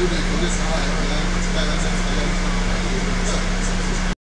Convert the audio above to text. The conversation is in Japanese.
Yeah, do that. Go this high.